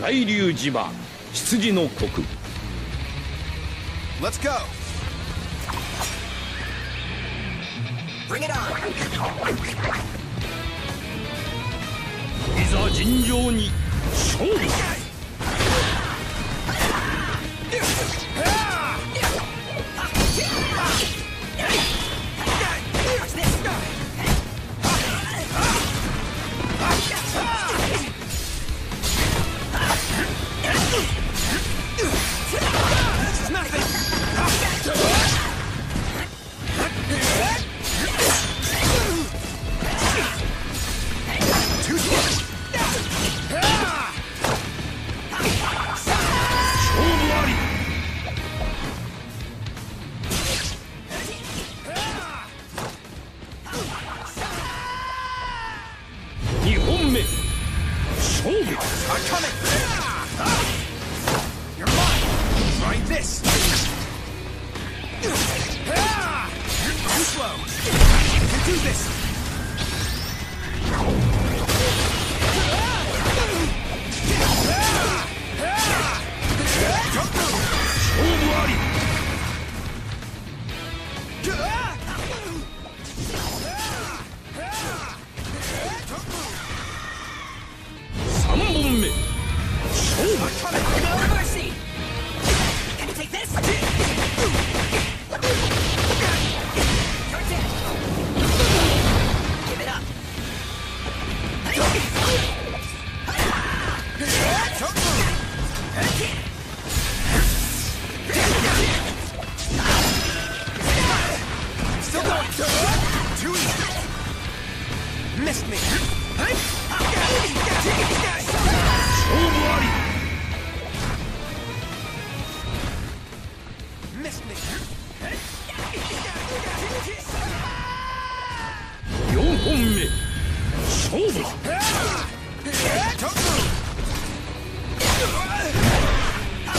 大龍島羊の国 Let's go! Bring it on! いざ尋常に勝負勝負 I'm coming! You're mine! Try this! Too slow! You can do this! 勝負だ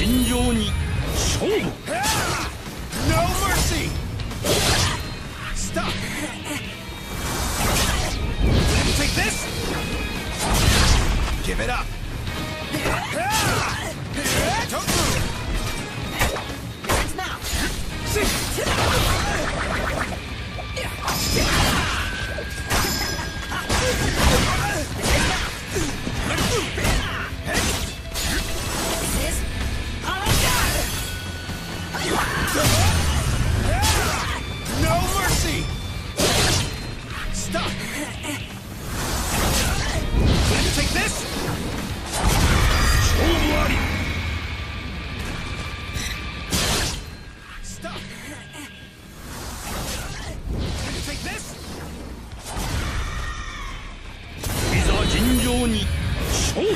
尋常に勝負 No mercy! Stop! Take this? Give it up! No mercy! Stop! Can you take this? 勝負あり Stop! Can you take this? いざ尋常に勝負